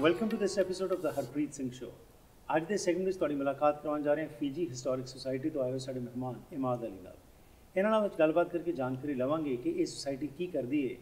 welcome to this episode of the Harpreet Singh show ਅੱਜ ਦੇ segment ਵਿੱਚ ਤੁਹਾਡੀ ਮੁਲਾਕਾਤ ਕਰਵਾਉਣ ਜਾ ਰਹੇ ਹਾਂ ਫੀਜੀ ਹਿਸਟੋਰਿਕ ਸੁਸਾਇਟੀ ਤੋਂ ਆਏ ਹੋਏ ਸਾਡੇ ਮਹਿਮਾਨ ਇਮਾਦ ਅਲੀ ਨਾਲ ਇਹਨਾਂ ਨਾਲ ਵਿੱਚ ਗੱਲਬਾਤ ਕਰਕੇ ਜਾਣਕਾਰੀ ਲਵਾਂਗੇ ਕਿ ਇਹ ਸੁਸਾਇਟੀ ਕੀ ਕਰਦੀ ਹੈ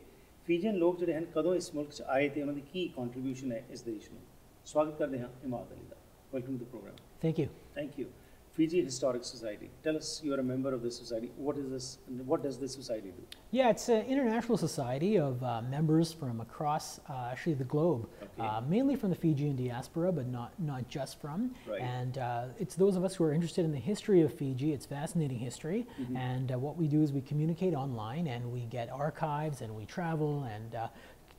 ਫੀਜੀਅਨ ਲੋਕ ਜਿਹੜੇ ਹਨ ਕਦੋਂ ਇਸ ਮੁਲਕ 'ਚ ਆਏ ਤੇ ਉਹਨਾਂ ਦੀ ਕੀ ਕੰਟਰੀਬਿਊਸ਼ਨ ਹੈ ਇਸ ਦੇਸ਼ ਨੂੰ ਸਵਾਗਤ ਕਰਦੇ ਹਾਂ ਇਮਾਦ ਅਲੀ ਦਾ welcome to programme Thank you. Thank you. Fiji Historic Society. Tell us you're a member of this society. What is this? What does this society do? Yeah, it's an international society of uh, members from across uh, actually the globe, Okay. uh, mainly from the Fijian diaspora, but not, not just from. Right. And uh, it's those of us who are interested in the history of Fiji. It's fascinating history. Mm-hmm. And uh, what we do is we communicate online and we get archives and we travel and uh,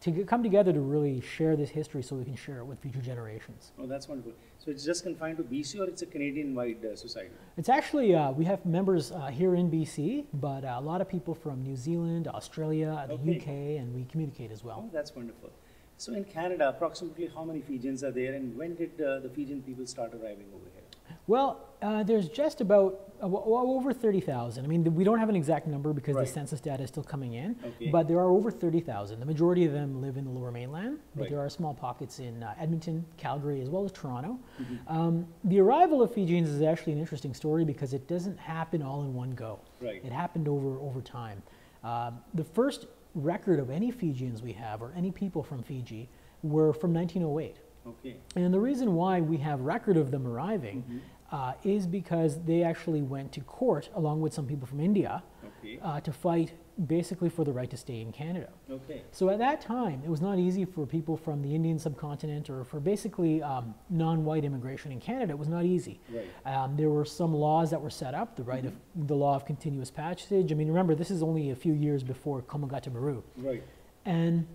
to come together to really share this history so we can share it with future generations. Oh, that's wonderful. So it's just confined to BC or it's a Canadian-wide uh, society? It's actually, uh, we have members uh, here in BC, but uh, a lot of people from New Zealand, Australia, the Okay. UK, and we communicate as well. Oh, that's wonderful. So in Canada, approximately how many Fijians are there and when did uh, the Fijian people start arriving over here? Well, uh, there's just about uh, over 30,000. I mean, th- we don't have an exact number because Right. the census data is still coming in, Okay. but there are over 30,000. The majority of them live in the lower mainland, but Right. there are small pockets in uh, Edmonton, Calgary, as well as Toronto. Mm-hmm. Um, the arrival of Fijians is actually an interesting story because it doesn't happen all in one go. Right. It happened over, over time. Um, the first record of any Fijians we have, or any people from Fiji, were from 1908. Okay. And the reason why we have record of them arriving Mm-hmm. Uh, is because they actually went to court along with some people from India Okay. uh, to fight basically for the right to stay in Canada. Okay. So at that time, it was not easy for people from the Indian subcontinent or for basically um, non-white immigration in Canada. It was not easy. Right. Um, there were some laws that were set up, the right of the law of continuous passage. I mean, remember, this is only a few years before Komagata Maru. Right. And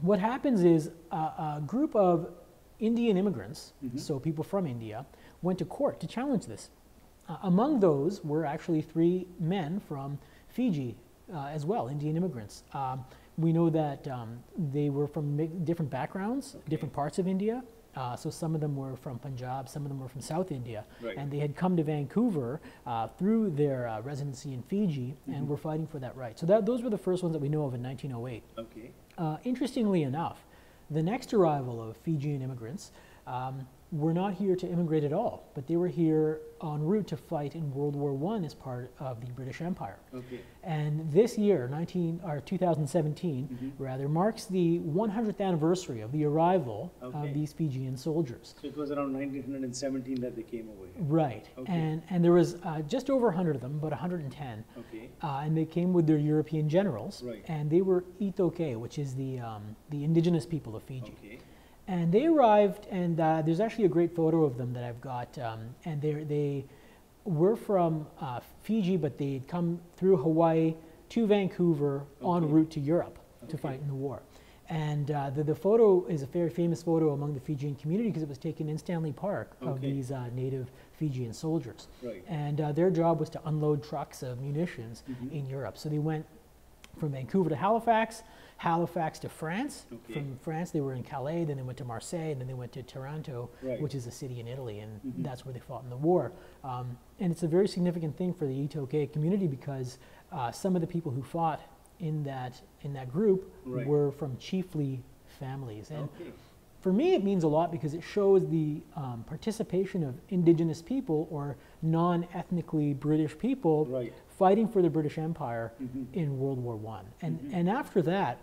what happens is a, a group of Indian immigrants, Mhm. so people from India, went to court to challenge this. Uh, among those were actually three men from Fiji uh, as well, Indian immigrants. Um, we know that um, they were from mi- different backgrounds, Okay. different parts of India. Uh, so some of them were from Punjab, some of them were from South India, Right. and they had come to Vancouver uh, through their uh, residency in Fiji Mhm. and were fighting for that right. So that, those were the first ones that we know of in 1908. Okay. Uh, interestingly enough, the next arrival of Fijian immigrants um, were not here to immigrate at all, but they were here en route to fight in World War I as part of the British Empire. Okay. And this year, 19, or 2017, Mhm. rather, marks the 100th anniversary of the arrival Okay. of these Fijian soldiers. So it was around 1917 that they came over here. Right. Okay. And, and there was uh, just over 100 of them, about 110. Okay. Uh, and they came with their European generals, Right. and they were iTaukei, which is the, um, the indigenous people of Fiji. Okay. And they arrived, and uh, there's actually a great photo of them that I've got. Um, and they they were from uh, Fiji, but they had come through Hawaii to Vancouver en route to Europe to fight in the war. And uh, the, the photo is a very famous photo among the Fijian community because it was taken in Stanley Park of these uh, native Fijian soldiers. Right. And uh, their job was to unload trucks of munitions Mhm. in Europe. So they went from Vancouver to Halifax, Halifax to France. Okay. From France, they were in Calais, then they went to Marseille, and then they went to Taranto, Right. which is a city in Italy, and Mhm. that's where they fought in the war. Um, and it's a very significant thing for the iTaukei community because uh, some of the people who fought in that in that group Right. were from chiefly families. And Okay. for me, it means a lot because it shows the um, participation of indigenous people or non-ethnically British people Right. fighting for the British Empire Mhm. in World War One. And Mhm. and after that,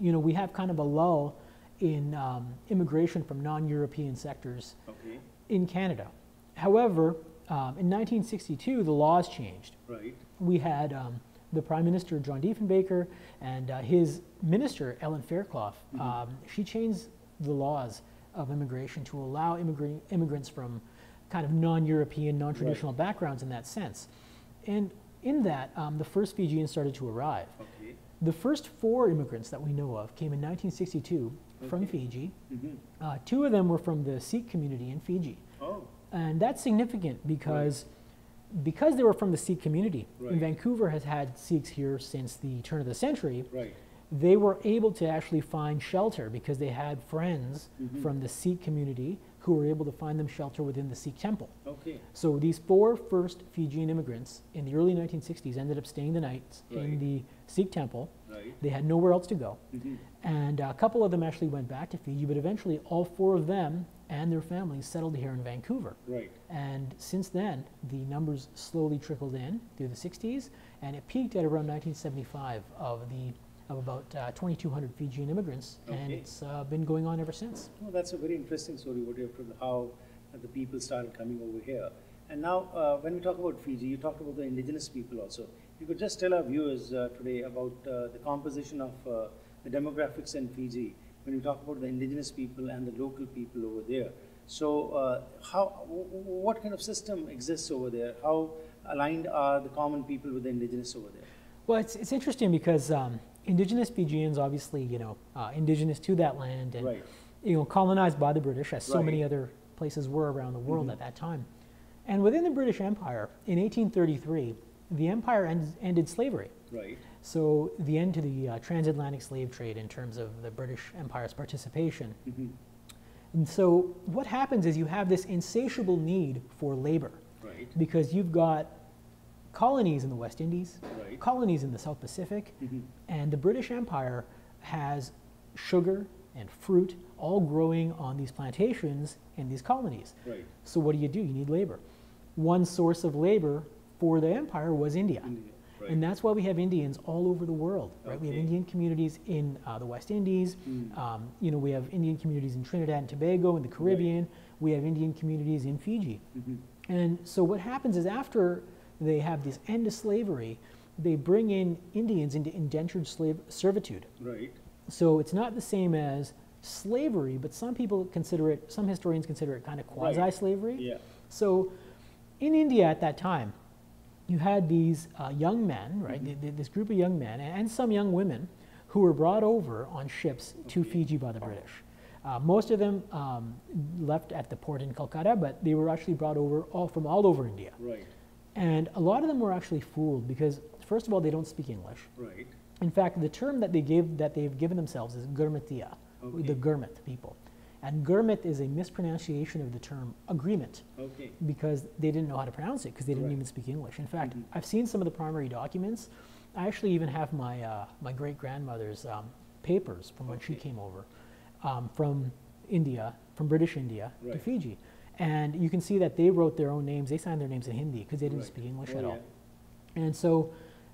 you know, we have kind of a lull in um, immigration from non-European sectors Okay. in Canada. However, um, in 1962, the laws changed. Right. We had um, the Prime Minister John Diefenbaker and uh, his minister Ellen Fairclough. Mhm. Um, she changed the laws of immigration to allow immigra- immigrants from kind of non-European, non-traditional backgrounds in that sense. And in that, um, the first Fijians started to arrive. Okay. The first four immigrants that we know of came in 1962 from Okay. Fiji. Mhm. Uh, two of them were from the Sikh community in Fiji. Oh. And that's significant because because they were from the Sikh community. Right. And Vancouver has had Sikhs here since the turn of the century. Right. they were able to actually find shelter because they had friends Mhm. from the Sikh community who were able to find them shelter within the Sikh temple. Okay. So these four first Fijian immigrants in the early 1960s ended up staying the night Right. in the Sikh temple. Right. They had nowhere else to go. Mhm. And a couple of them actually went back to Fiji, but eventually all four of them and their families settled here in Vancouver. Right. And since then, the numbers slowly trickled in through the 60s, and it peaked at around 1975 of the of about uh, 2,200 Fijian immigrants, okay. and it's uh, been going on ever since. No, that's a very interesting story. What you have how uh, the people started coming over here. And now, uh, when we talk about Fiji, you talked about the indigenous people also. You could just tell our viewers uh, today about uh, the composition of uh, the demographics in Fiji when you talk about the indigenous people and the local people over there. So, uh, how, what kind of system exists over there? How aligned are the common people with the indigenous over there? Well, it's, it's interesting because um, indigenous Fijians, obviously, you know, uh, indigenous to that land and Right. you know, colonized by the British, as so many other places were around the world Mhm. at that time. And within the British Empire, in 1833, the empire end, ended slavery. Right. So the end to the uh, transatlantic slave trade in terms of the British Empire's participation. Mm -hmm. And so what happens is you have this insatiable need for labor Right. because you've got colonies in the West Indies, Right. colonies in the South Pacific, Mhm. and the British Empire has sugar and fruit all growing on these plantations in these colonies. Right. So what do you do? You need labor. One source of labor for the empire was India. India. Right. And that's why we have Indians all over the world, right? We have Indian communities in uh, the West Indies. Mm. Um, you know, we have Indian communities in Trinidad and Tobago, in the Caribbean. We have Indian communities in Fiji. Mhm. And so what happens is after they have this end to slavery, they bring in Indians into indentured slave servitude. Right. So it's not the same as slavery, but some people consider it, some historians consider it kind of quasi-slavery. Yeah. So in India at that time, you had these uh, young men, right? Th- th- This group of young men and, and some young women who were brought over on ships to Fiji by the British. Uh, most of them um, left at the port in Calcutta, but they were actually brought over all from all over India. Right. And a lot of them were actually fooled because, first of all, they don't speak English. Right. In fact, the term that they give that they've given themselves is Girmitiya, Okay. the Girmit people. And Girmit is a mispronunciation of the term agreement Okay. because they didn't know how to pronounce it because they didn't Right. even speak English. In fact, Mhm. I've seen some of the primary documents. I actually even have my uh, my great grandmother's um, papers from when she came over um, from India, from British India to Fiji, and you can see that they wrote their own names. They signed their names in Hindi because they didn't Right. speak English Oh, at yeah. all. And so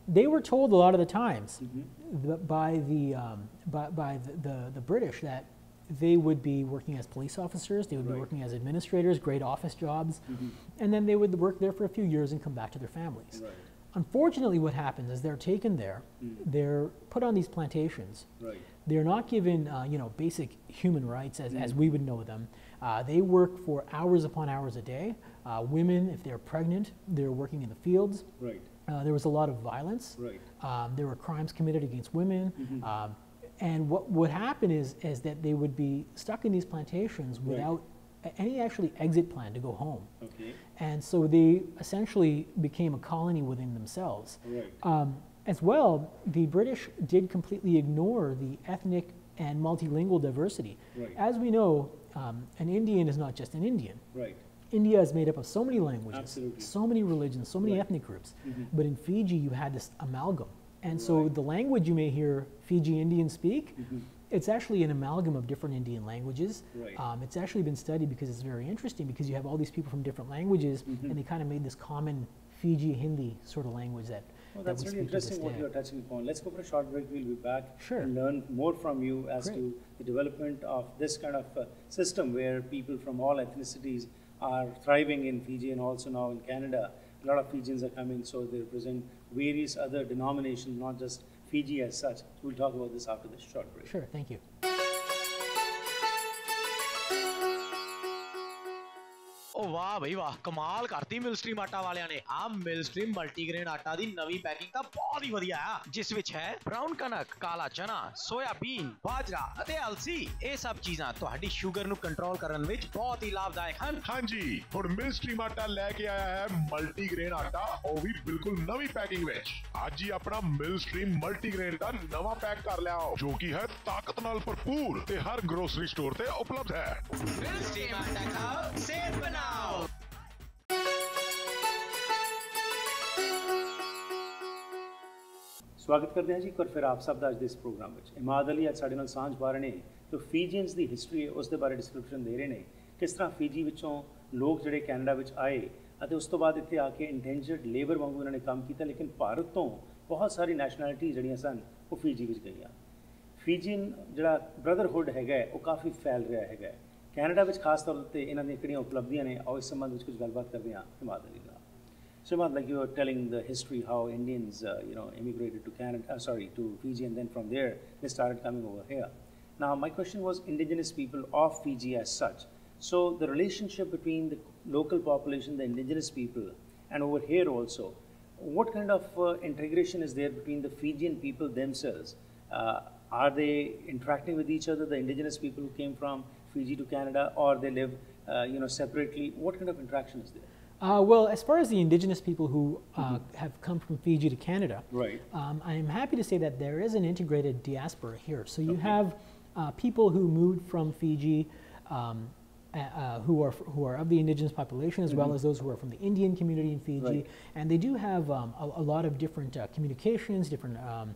they were told a lot of the times Mhm. the, by the um, by, by the, the, the British that they would be working as police officers, they would be working as administrators, great office jobs, Mhm. and then they would work there for a few years and come back to their families. Right. Unfortunately, what happens is they're taken there, Mm. they're put on these plantations, Right. they're not given uh, you know basic human rights as, as Mm. we would know them. Uh, they work for hours upon hours a day. Uh, women, if they're pregnant, they're working in the fields. Right. Uh, there was a lot of violence. Right. Um, there were crimes committed against women. Mhm. Um, and what would happen is, is that they would be stuck in these plantations without a- any actually exit plan to go home. Okay. And so they essentially became a colony within themselves. Right. Um, as well, the British did completely ignore the ethnic and multilingual diversity. Right. As we know, um, an Indian is not just an Indian. Right. India is made up of so many languages, Absolutely. so many religions, so many Right. ethnic groups. Mhm. But in Fiji, you had this amalgam. And so the language you may hear Fiji Indians speak, Mhm. it's actually an amalgam of different Indian languages. Right. Um, it's actually been studied because it's very interesting because you have all these people from different languages Mhm. and they kind of made this common Fiji Hindi sort of language that, Well, that's we really speak to this interesting what you're touching upon. Let's go for a short break. We'll be back Sure. and learn more from you as Great. to the development of this kind of uh, system where people from all ethnicities are thriving in Fiji and also now in Canada. A lot of Fijians are coming, so they represent various other denominations, not just Fiji as such. We'll talk about this after this short break. Sure, thank you. ਉਹ ਵਾਹ ਬਈ ਵਾਹ ਕਮਾਲ ਕਰਤੀ ਮਿਲਸਟ੍ਰੀਮ ਆਟਾ ਵਾਲਿਆਂ ਨੇ। ਆ ਮਿਲਸਟ੍ਰੀਮ ਮਲਟੀਗ੍ਰੇਨ ਆਟਾ ਦੀ ਨਵੀਂ ਪੈਕਿੰਗ ਤਾਂ ਬਹੁਤ ਹੀ ਵਧੀਆ ਆ ਜਿਸ ਵਿੱਚ ਹੈ ਬ੍ਰਾਊਨ ਕਣਕ ਕਾਲਾ ਚਨਾ ਸੋਇਆਬੀਨ ਬਾਜਰਾ ਅਤੇ ਅਲਸੀ। ਇਹ ਸਭ ਚੀਜ਼ਾਂ ਤੁਹਾਡੀ ਸ਼ੂਗਰ ਨੂੰ ਕੰਟਰੋਲ ਕਰਨ ਵਿੱਚ ਬਹੁਤ ਹੀ ਲਾਭਦਾਇਕ ਹਨ। ਹਾਂਜੀ ਹੁਣ ਮਿਲਸਟ੍ਰੀਮ ਆਟਾ ਲੈ ਕੇ ਆਇਆ ਹੈ ਮਲਟੀਗ੍ਰੇਨ ਆਟਾ ਉਹ ਵੀ ਬਿਲਕੁਲ ਨਵੀਂ ਪੈਕਿੰਗ ਵਿੱਚ। ਅੱਜ ਹੀ ਆਪਣਾ ਮਿਲਸਟ੍ਰੀਮ ਮਲਟੀਗ੍ਰੇਨ ਦਾ ਨਵਾਂ ਪੈਕ ਕਰ ਲਿਆਓ ਜੋ ਕਿ ਹੈ ਤਾਕਤ ਨਾਲ ਭਰਪੂਰ ਤੇ ਹਰ ਗਰੋਸਰੀ ਸਟੋਰ ਤੇ ਉਪਲਬਧ ਹੈ। ਮਿਲਸਟ੍ਰੀਮ ਆਟਾ ਖਾਓ ਸਿਹਤ ਬਣਾਓ। ਸਵਾਗਤ ਕਰਦੇ ਹਾਂ ਜੀ ਇੱਕ ਵਾਰ ਫਿਰ ਆਪ ਸਭ ਦਾ ਅੱਜ ਦੇ ਇਸ ਪ੍ਰੋਗਰਾਮ ਵਿੱਚ। ਇਮਾਦ ਅਲੀ ਅੱਜ ਸਾਡੇ ਨਾਲ ਸਾਂਝ ਪਾ ਰਹੇ ਨੇ, ਜੋ ਫੀਜੀਅਨਸ ਦੀ ਹਿਸਟਰੀ ਹੈ, ਉਸ ਦੇ ਬਾਰੇ ਡਿਸਕ੍ਰਿਪਸ਼ਨ ਦੇ ਰਹੇ ਨੇ। ਕਿਸ ਤਰ੍ਹਾਂ ਫੀਜੀ ਵਿੱਚੋਂ ਲੋਕ ਜਿਹੜੇ ਕੈਨੇਡਾ ਵਿੱਚ ਆਏ ਅਤੇ ਉਸ ਤੋਂ ਬਾਅਦ ਇੱਥੇ ਆ ਕੇ ਇੰਟੈਂਜਡ ਲੇਬਰ ਵਾਂਗੂ ਉਹਨਾਂ ਨੇ ਕੰਮ ਕੀਤਾ, ਲੇਕਿਨ ਭਾਰਤ ਤੋਂ ਬਹੁਤ ਸਾਰੀ ਨੈਸ਼ਨੈਲਿਟੀ ਜਿਹੜੀਆਂ ਸਨ, ਉਹ ਫੀਜੀ ਵਿੱਚ ਗਈਆਂ। ਫੀਜੀਨ ਜਿਹੜਾ ਬ੍ਰਦਰਹੁੱਡ ਹੈਗਾ ਉਹ ਕਾਫੀ ਫੈਲ ਰਿਹਾ ਹੈਗਾ ਕੈਨੇਡਾ ਵਿੱਚ ਖਾਸ ਤੌਰ ਤੇ ਇਹਨਾਂ ਦੀਆਂ ਕਿਹੜੀਆਂ ਉਪਲਬਧੀਆਂ ਨੇ ਆਓ ਇਸ ਸੰਬੰਧ ਵਿੱਚ ਕੁਝ ਗੱਲਬਾਤ ਕਰਦੇ ਹਾਂ ਹਿਮਾਦ ਅਲੀ ਨਾਲ So, Imad, like you were telling the history how Indians, uh, you know, immigrated to Canada, uh, sorry, to Fiji, and then from there they started coming over here. Now, my question was indigenous people of Fiji as such. So, the relationship between the local population, the indigenous people, and over here also, what kind of uh, integration is there between the Fijian people themselves? Uh, are they interacting with each other, the indigenous people who came from Fiji to Canada, or they live, uh, you know, separately? What kind of interaction is there? Uh, well, as far as the indigenous people who uh, have come from Fiji to Canada, Right. um, I am happy to say that there is an integrated diaspora here. So you Okay. have uh, people who moved from Fiji. Um, uh, who are who are of the indigenous population as well as those who are from the Indian community in Fiji, Right. and they do have um, a, a lot of different uh, communications, different um,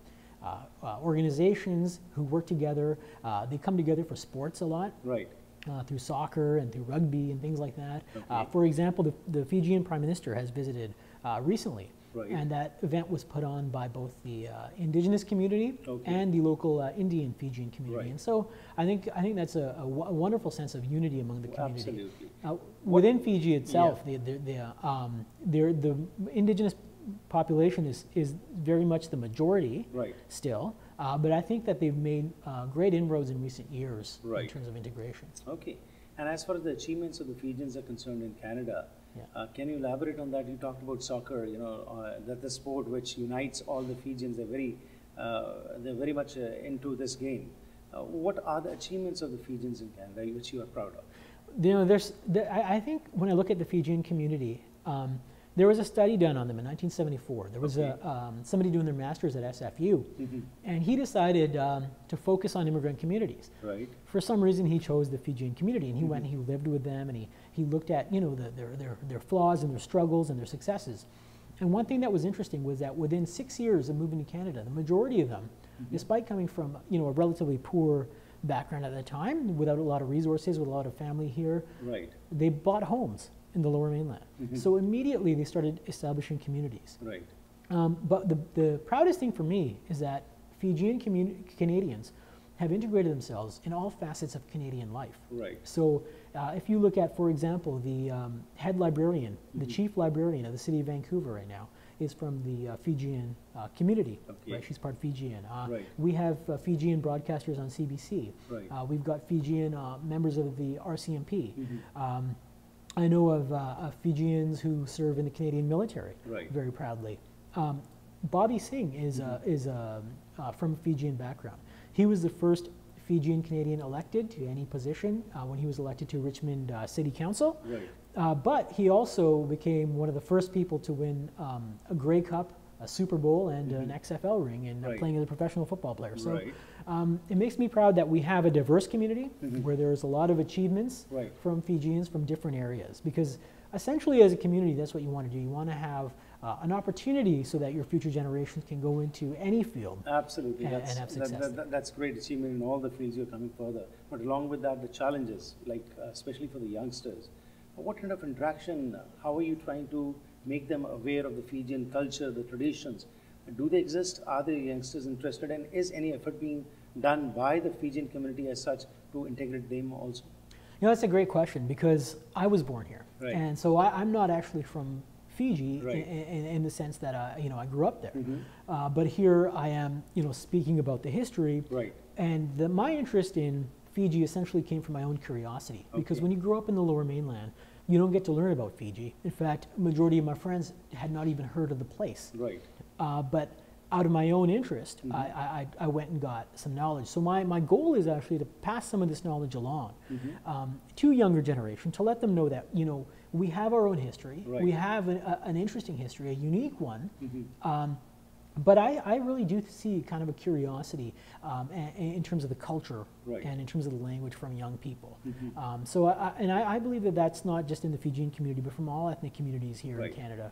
organizations who work together. Uh, they come together for sports a lot Right. uh, through soccer and through rugby and things like that. Uh, for example, the, the Fijian Prime Minister has visited uh, recently, Right. and that event was put on by both the uh, indigenous community Okay. and the local uh, Indian Fijian community. Right. And so I think I think that's a, a wo- a wonderful sense of unity among the community. Absolutely. Uh, within Fiji itself, the, the, the, uh, um, there, the indigenous population is, is very much the majority Right. still, uh, but I think that they've made uh, great inroads in recent years in terms of integration. Okay. And as far as the achievements of the Fijians are concerned in Canada, Yeah. uh, can you elaborate on that? You talked about soccer, you know, uh, that the sport which unites all the Fijians. They're very, uh, they're very much uh, into this game. Uh, what are the achievements of the Fijians in Canada which you are proud of? You know, there's, there, I, I think when I look at the Fijian community, um, there was a study done on them in 1974. There was Okay. a, um, somebody doing their master's at SFU, Mhm. and he decided um, to focus on immigrant communities. Right. For some reason, he chose the Fijian community, and he went and he lived with them, and he, he looked at you know the, their, their, their flaws and their struggles and their successes. And one thing that was interesting was that within six years of moving to Canada, the majority of them, despite coming from you know a relatively poor background at the time, without a lot of resources, with a lot of family here, Right. they bought homes in the Lower Mainland. So immediately they started establishing communities. Right. Um, but the, the proudest thing for me is that Fijian communi- Canadians have integrated themselves in all facets of Canadian life. Right. So, uh, if you look at, for example, the um, head librarian, the chief librarian of the city of Vancouver right now, is from the uh, Fijian uh, community. Okay. Right, she's part Fijian. Uh, Right. We have uh, Fijian broadcasters on CBC. Right. Uh, we've got Fijian uh, members of the RCMP. Mm-hmm. Um, I know of, uh, of Fijians who serve in the Canadian military Right. very proudly. Um, Bobby Singh is, uh, is uh, from a Fijian background. He was the first Fijian Canadian elected to any position uh, when he was elected to Richmond uh, City Council. Right. Uh, but he also became one of the first people to win um, a Grey Cup, a Super Bowl, and an XFL ring, and Right. playing as a professional football player. So Right. Um, it makes me proud that we have a diverse community where there's a lot of achievements Right. from Fijians from different areas. Because essentially, as a community, that's what you want to do. You want to have uh, an opportunity so that your future generations can go into any field. Absolutely. And- that's, and have success that- that- that's great achievement in all the fields you're coming further. But along with that, the challenges, like uh, especially for the youngsters, what kind of interaction, how are you trying to make them aware of the Fijian culture, the traditions? Do they exist? Are the youngsters interested? And is any effort being done by the Fijian community as such to integrate them also? You know, that's a great question because I was born here. Right. And so I, I'm not actually from Fiji Right. in, in, in the sense that, uh, you know, I grew up there. Mhm. Uh, but here I am, you know, speaking about the history. Right. And the, my interest in Fiji essentially came from my own curiosity because when you grow up in the lower mainland, you don't get to learn about Fiji. In fact, majority of my friends had not even heard of the place. Right. Uh, but out of my own interest, I, I, I went and got some knowledge. So my, my goal is actually to pass some of this knowledge along um, to younger generation to let them know that you know we have our own history, we have a, a, an interesting history, a unique one. Um, but I, I really do see kind of a curiosity um, a- a- in terms of the culture Right. and in terms of the language from young people. Um, so I, I- and I, I believe that that's not just in the Fijian community, but from all ethnic communities here Right. in Canada.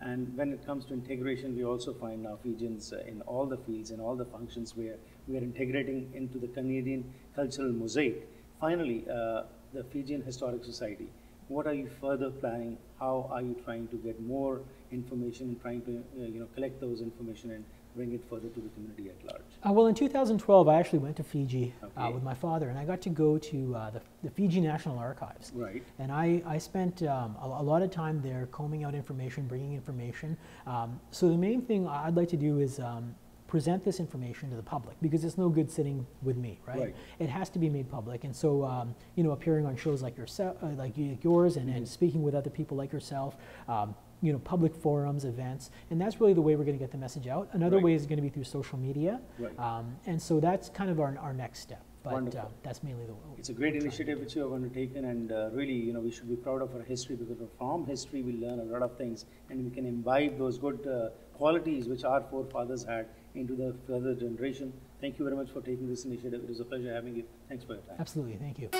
And when it comes to integration, we also find now Fijians uh, in all the fields, in all the functions where we are integrating into the Canadian cultural mosaic. Finally, uh, the Fijian Historic Society. What are you further planning? How are you trying to get more information and trying to uh, you know collect those information and bring it further to the community at large? Uh, well, in 2012, I actually went to Fiji uh, with my father, and I got to go to uh, the, the Fiji National Archives. Right. And I, I spent um, a, a lot of time there combing out information, bringing information. Um, so the main thing I'd like to do is um, present this information to the public because it's no good sitting with me, right? Right. It has to be made public. And so, um, you know, appearing on shows like yourself, uh, like yours, and, and speaking with other people like yourself. Um, you know, public forums, events, and that's really the way we're going to get the message out. Another Right. way is going to be through social media, Right. um, and so that's kind of our, our next step. But uh, that's mainly the. It's a great initiative which you are going to take in, and uh, really, you know, we should be proud of our history because from history we learn a lot of things, and we can imbibe those good uh, qualities which our forefathers had into the further generation. Thank you very much for taking this initiative. It was a pleasure having you. Thanks for your time. Absolutely, thank you.